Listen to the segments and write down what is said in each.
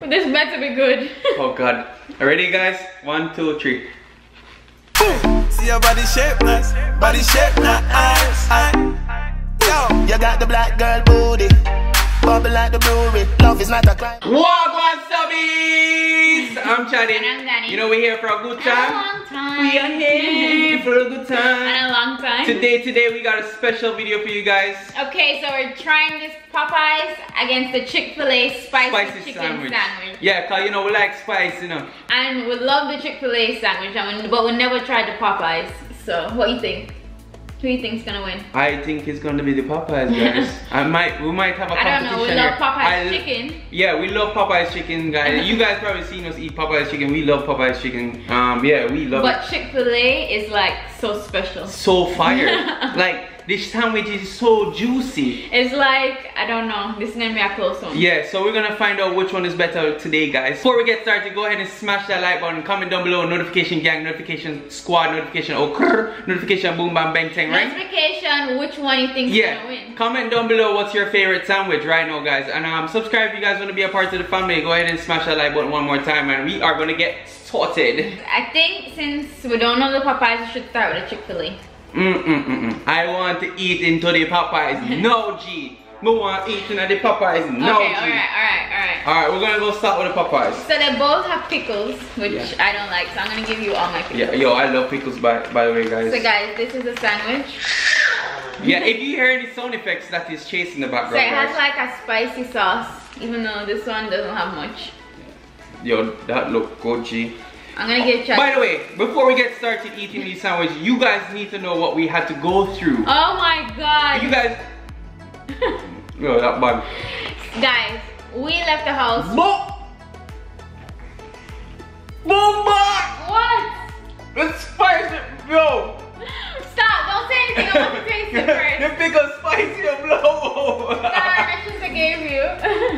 This better be good. oh god. Ready guys? One, two, three. See your body shape nice, body shape nice. Yo, you got the black girl booty, bubble like the brewery. Love is not a crime. Walk on subbies! I'm Chaddy. And I'm Danny. You know we're here for a good And a long time. We are here for a good time. Today, today we got a special video for you guys. Okay, so we're trying this Popeyes against the Chick-fil-A spicy, Spicy chicken sandwich. sandwich. Yeah, cause you know we like spice, you know. And we love the Chick-fil-A sandwich, but we never tried the Popeyes. So, what do you think? Who do you think's gonna win? I think it's gonna be the Popeyes guys. I might, we might have a I don't know, we love. Popeyes I- chicken. Yeah, we love Popeyes chicken, guys. you guys probably seen us eat Popeyes chicken. We love Popeyes chicken. Um, yeah, we love it. But Chick-fil-A is like so special. So fire. like this sandwich is so juicy. It's like, I don't know, this is gonna be a close one. Yeah, so we're gonna find out which one is better today, guys. Before we get started, go ahead and smash that like button. Comment down below, notification gang, notification squad, notification oh krr, notification boom bam bang tang, right? Notification, which one you think Yeah. gonna win? Comment down below what's your favorite sandwich right now, guys. And um, subscribe if you guys want to be a part of the family. Go ahead and smash that like button one more time, and we are gonna get sorted. I think since we don't know the Popeyes, we should start with the Chick-fil-A. Mm mm mm. I want to eat into the Popeyes. No G. We want to eat into the Popeyes. No okay, G. alright, alright, alright. Alright, we're gonna go start with the Popeyes. So they both have pickles, which Yeah. I don't like, so I'm gonna give you all my pickles. Yeah, yo, I love pickles by by the way, guys. So guys, this is a sandwich. Yeah, if you hear any sound effects, that is Chase in the So background, it has guys. like a spicy sauce, even though this one doesn't have much. Yo, that look good, G. I'm gonna give Chad. By the way, before we get started eating these sandwiches, you guys need to know what we had to go through. Oh my god. You guys, yo, that bad. guys, we left the house. Boom! Boom! What? It's spicy, yo. Stop, don't say anything, I want to taste it first. the pickle spicy and blow. Sorry, I should have gave you.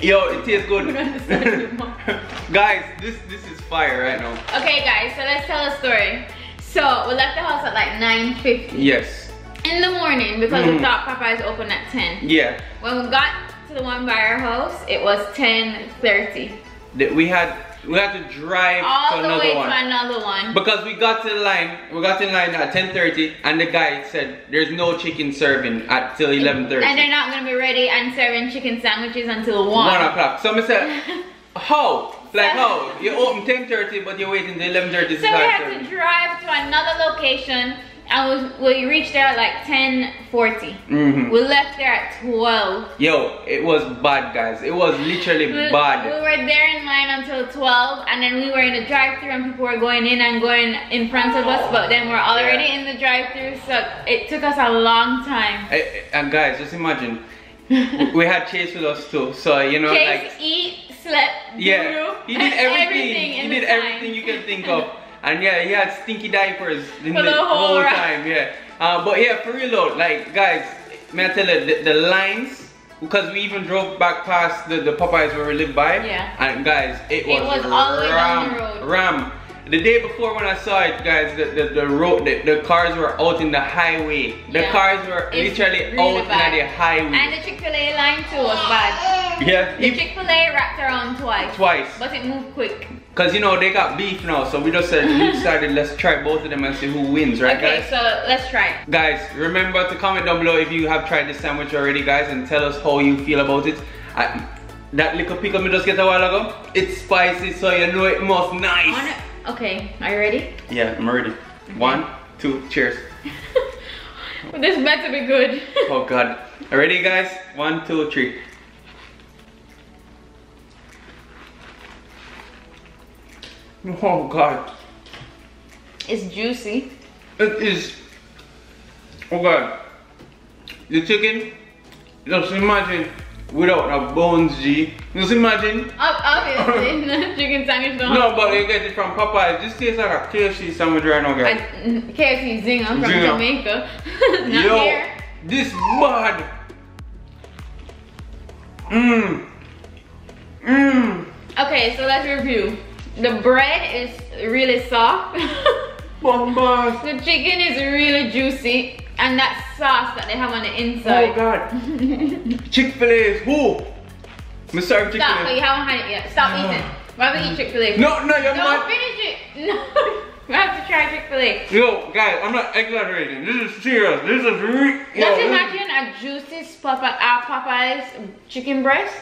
Yo, it tastes good. don't understand you, Mom. guys, this this is fire right now. okay guys, so let's tell a story. So we left the house at like 9.50 Yes. in the morning because we Mhm. thought Popeyes opened at 10. Yeah. When we got to the one by our house, it was 10.30. That We had we had to drive All to the another way one. to another one. Because we got to the line, we got in line at 10.30 and the guy said there's no chicken serving at till 11.30. And they're not gonna be ready and serving chicken sandwiches until 1. One o'clock. So I said, how? Like how? You open 10.30 but you're waiting till 11.30 to So we had to drive to another location and we, we reached there at like 10.40. Mhm. We left there at 12. Yo, it was bad guys. It was literally We, we were there in line until 12 and then we were in the drive-thru and people were going in and going in front of us but then we're already Yeah. in the drive-thru so it took us a long time. Eh, eh, And guys, just imagine, we had Chase with us too. So, you know, Chase, like, eat, slept, yeah, he did everything. in he did everything you can think of. And yeah, he had stinky diapers in For the, the whole whole time, yeah. Uh, but yeah, for real though, like, guys, may I tell you, the, the lines, because we even drove back past the, the Popeyes where we live by. Yeah. And guys, it was, It was all the way down ram, the road. Ram. The day before when I saw it, guys, the the, the road, the, the cars were out in the highway. The Yeah. cars were It's literally really out bad. in the highway. And the Chick-fil-A line too was bad. yeah, The Chick-fil-A wrapped around twice. twice. But it moved quick. Cause you know they got beef now, so we just said we decided let's try both of them and see who wins, right, okay, guys? Okay, so let's try. Guys, remember to comment down below if you have tried this sandwich already, guys, and tell us how you feel about it. I, that little pickle me just get a while ago, it's spicy, so you know it must nice. wanna- Okay, are you ready? Yeah, I'm ready. One, two, cheers. this better be good. Oh God. Ready, guys? One, two, three. Oh God. it's juicy. It is. Oh God. The chicken. Just imagine without a bones, G. Just imagine. Ob- Obviously, the chicken sandwich don't No, but you get it from Popeyes. This tastes like a KFC sandwich right now, guys. And KFC Zinger from Zinger. Jamaica. Not Yo, here. this bad. Mmm. Mmm. Okay, so let's review. The bread is really soft. Bombas. the chicken is really juicy. And that sauce that they have on the inside. Oh. God. Chick-fil-A is who? I'm sorry, Stop, but Chick-fil-A. you haven't had it yet. Stop eating. Rather eat Chick-fil-A. No, no, you're not. finish it. No. We have to try Chick-fil-A. Yo, guys, I'm not exaggerating. This is serious. This is real. Just imagine a juicy Papa, uh, Popeyes chicken breast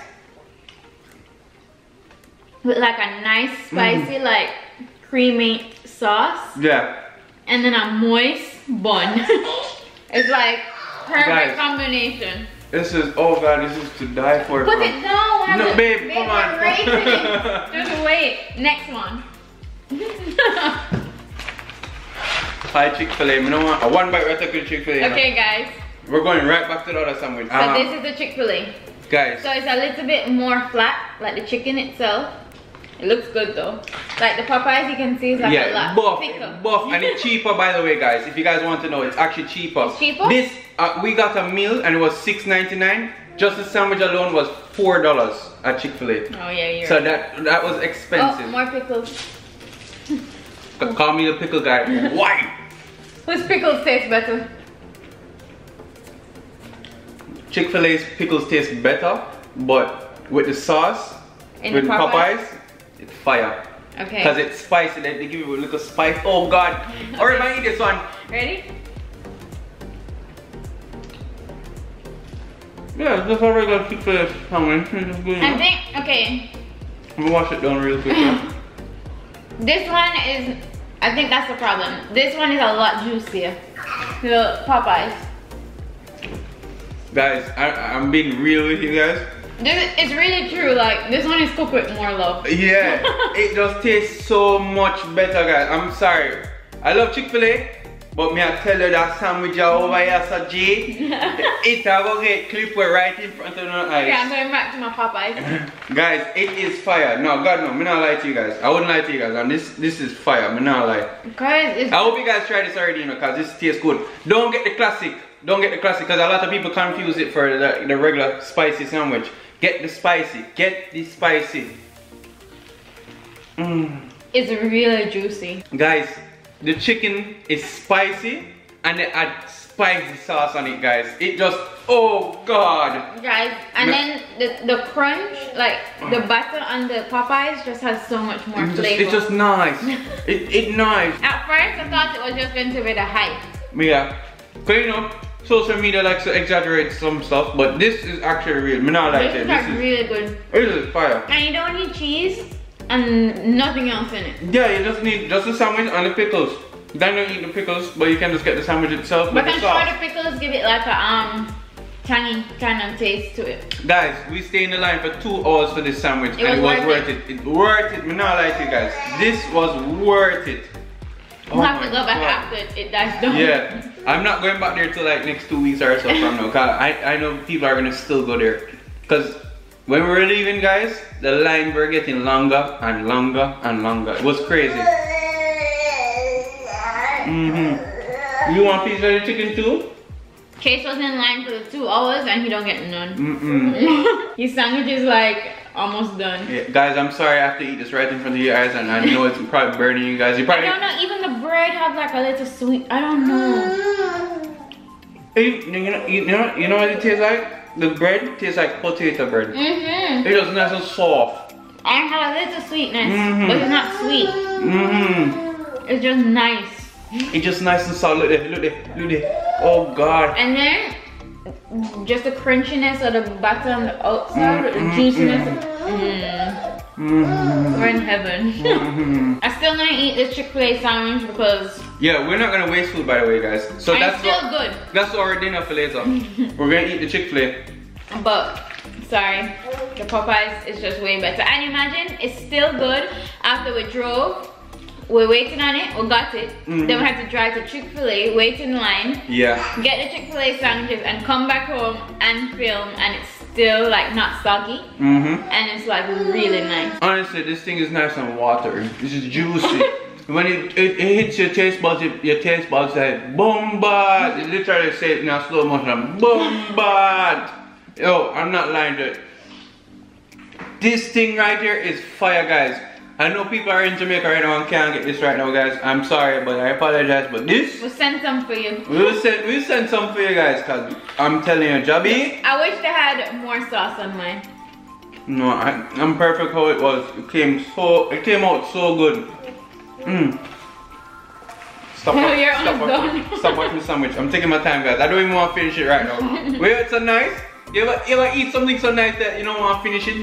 with like a nice Mm. spicy like creamy sauce Yeah. and then a moist bun. it's like perfect Guys. combination. This is, oh god, this is to die for. Put it have No, it- babe, come on. Just wait. Next one. Hi, Chick-fil-A. You know what? A one bite right to Chick-fil-A. okay, guys. We're going right back to the other sandwich. So Uh, this is the Chick-fil-A. guys. So it's a little bit more flat, like the chicken itself. It looks good though. Like the Popeyes, you can see it's like a lot buff, thicker. buff, and it's cheaper by the way, guys. If you guys want to know, it's actually cheaper. It's cheaper? This, uh, we got a meal and it was $6.99. Just the sandwich alone was four dollars at Chick-fil-A. Oh yeah, you're So right. that that was Oh, expensive. more pickles. Call me the pickle guy. Why? Whose pickles taste better? Chick-fil-A's pickles taste better, but with the sauce, In with the Popeyes? Popeyes, it's fire. Okay. Because it's spicy, they, they give you a little spice. Oh god. Mm. Alright, I eat this one. Ready? Yeah, it's just a regular Chick-fil-A sandwich. It's good, I think okay. I'm gonna wash it down real quick. yeah. This one is. I think that's the problem. This one is a lot juicier. The Popeyes. guys, I, I'm being real with you guys. This is really true. Like this one is cooked with more love. Yeah, it just tastes so much better, guys. I'm sorry. I love Chick-fil-A, but me I tell you that sandwich over here, so G, it's a go get clip right in front of your Okay, I'm eyes. going back to my Popeyes. Guys, it is fire. No, God no, me not lie to you guys. I wouldn't lie to you guys, and this this is fire. Me not lie. Guys, it's I hope you guys try this already, you know, cause this tastes good. Don't get the classic. Don't get the classic, cause a lot of people confuse it for the, the regular spicy sandwich. Get the spicy. Get the spicy. Mm. it's really juicy. Guys, the chicken is spicy, and they add spicy sauce on it, guys. It just, oh god. Guys, and No. then the, the crunch, like the butter on the Popeyes just has so much more It's just, flavor. it's just nice. it it nice. At first, I thought it was just going to be the hype. Yeah. You know, social media likes to exaggerate some stuff, but this is actually real. Me not like This it. is This like is, really good. this is fire. And you don't need cheese and nothing else in it. Yeah, you just need just the sandwich and the pickles. Then you eat the pickles, but you can just get the sandwich itself But I'm the sure the pickles give it like a um tangy kind of taste to it. Guys, we stay in the line for two hours for this sandwich It and it was worth worth it. It worth it. Me not to you guys. This was worth it. We'll have to go back God. after it, dies down. Yeah, I'm not going back there till like next two weeks or so from now. Cause I, I know people are gonna still go there. Cause when we were leaving, guys, the line were getting longer and longer and longer. It was crazy. Mm-hmm. You want piece of the chicken too? Chase was in line for the two hours and he don't get none. Mm-mm. His sandwich is like almost done. Yeah, guys, I'm sorry I have to eat this right in front of you guys, and I know it's probably burning you guys. You I probably don't know, even bread have like a little sweet, I don't know. you, you know you know you know what it tastes like? The bread tastes like potato bread. Mm-hmm. It is nice and soft. And have a little sweetness, Mhm. but it's not sweet. Mm-hmm. It's just nice. It's just nice and soft. Look there, look there, look there. Oh God. And then just the crunchiness of the butter on the outside, the Mm, mm, juiciness. mm. Mm. Mm-hmm. We're in heaven. Mm-hmm. I'm still gonna eat this Chick-fil-A sandwich because Yeah, we're not gonna waste food by the way, guys. So it's that's still what, good. that's our dinner for later. we're gonna eat the Chick-fil-A. But sorry, the Popeyes is just way better. And imagine it's still good after we drove. We're waiting on it, we got it. Mhm. Then we had to drive to Chick-fil-A, wait in line, Yeah. get the Chick-fil-A sandwiches and come back home and film and it's still like not soggy Mm-hmm. and it's like really nice. Honestly, this thing is nice and watery. This is juicy. when it, it, it hits your taste buds, it, your taste buds say bombard. It literally say it in a slow motion. Bombard. Yo, I'm not lying to it. This thing right here is fire, guys. I know people are in Jamaica right now and can't get this right now, guys. I'm sorry, but I apologize. But this, We'll send some for you. we'll send, we'll send some for you guys, cause I'm telling you, Jubby. I wish they had more sauce on mine. No, I, I'm perfect how it was. It came so, it came out so good. Mmm. Stop, wa- You're stop, stop watching the sandwich. I'm taking my time, guys. I don't even want to finish it right now. Wait, it's so nice. You ever, you ever eat something so nice that you don't want to finish it?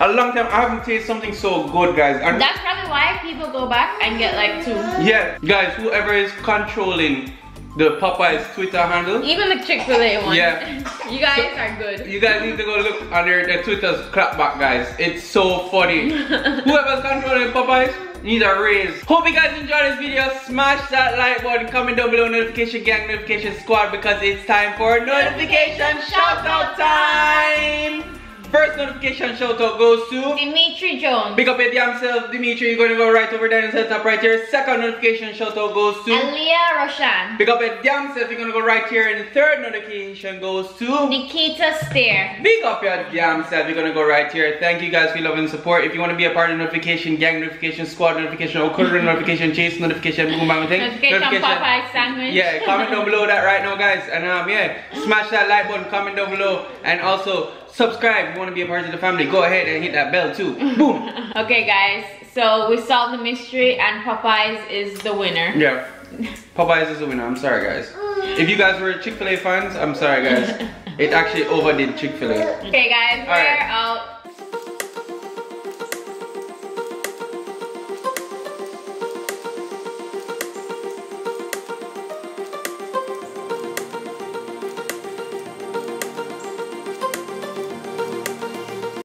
A long time I haven't tasted something so good, guys. And That's probably why people go back and get like two. yeah, guys, whoever is controlling the Popeyes Twitter handle, Even the Chick-fil-A one. Yeah. You guys are good. you guys need to go look on their, their Twitter's clapback, guys. It's so funny. Whoever's controlling Popeyes needs a raise. Hope you guys enjoyed this video. Smash that like button, comment down below notification gang, notification squad because it's time for notification shout out time. First notification shout out goes to Dimitri Jones. Pick up your damn self, Dimitri. You're gonna go right over there and set up right here. Second notification shout out goes to Aliyah Roshan. Pick up your damn self. You're gonna go right here, and third notification goes to Nikita Stair. Big up your damn self. You're gonna go right here. Thank you guys for your love and support. If you want to be a part of notification gang, notification squad, notification Okura, notification chase, notification boom bang thing, Notification Popeye sandwich. Yeah, comment down below that right now, guys. And um, yeah, smash that like button, comment down below, and also subscribe. If you want to be a part of the family, go ahead and hit that bell too. Boom. Okay, guys. So we solved the mystery, and Popeyes is the winner. Yeah. Popeyes is the winner. I'm sorry, guys. If you guys were Chick-fil-A fans, I'm sorry, guys. It actually overdid Chick-fil-A. Okay, guys. We're Alright. out.